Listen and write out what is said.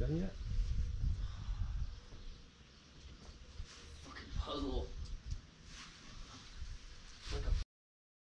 dernière.